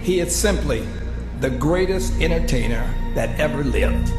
he is simply the greatest entertainer that ever lived.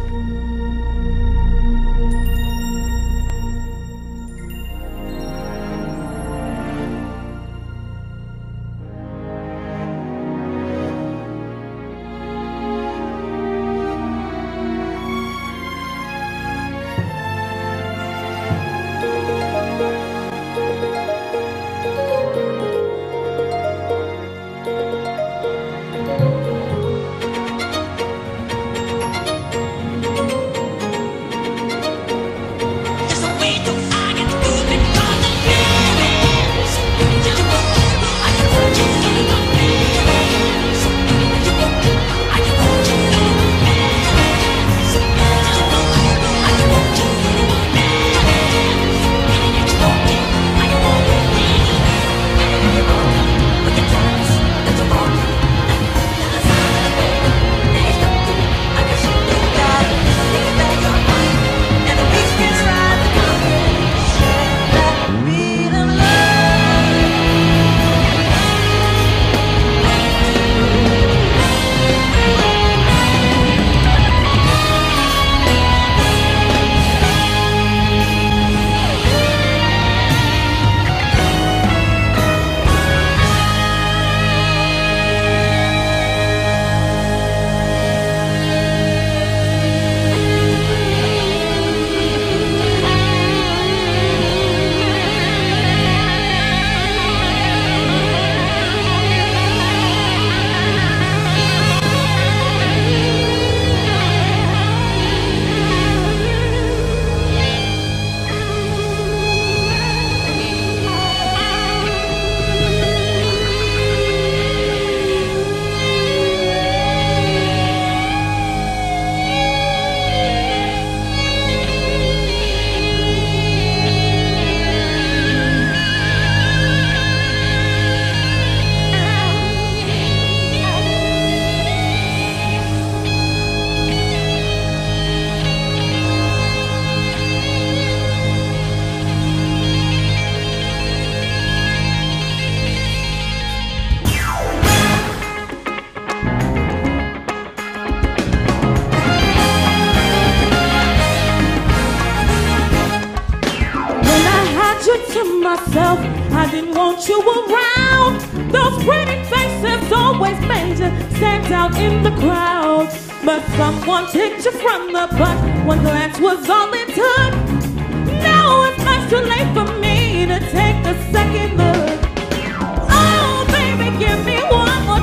Myself. I didn't want you around. Those pretty faces always made you stand out in the crowd. But someone picked you from the butt. One glance was all it took. Now it's much too late for me to take a second look. Oh, baby, give me one more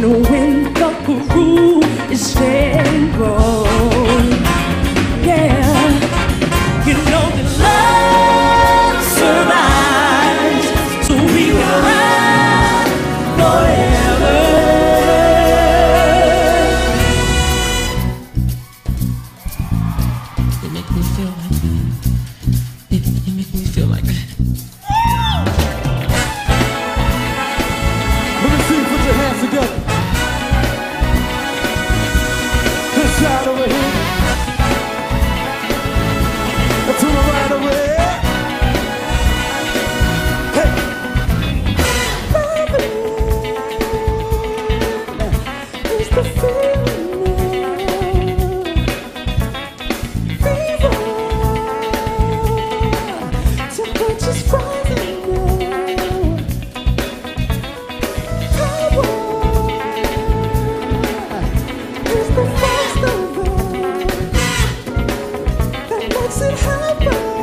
know when the Peru is there. This oh